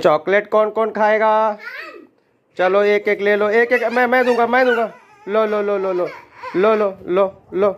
Chocolate कौन कौन खाएगा? चलो एक एक ले लो, एक एक, मैं मैं दूँगा मैं दूँगा। लो लो लो लो लो लो लो लो लो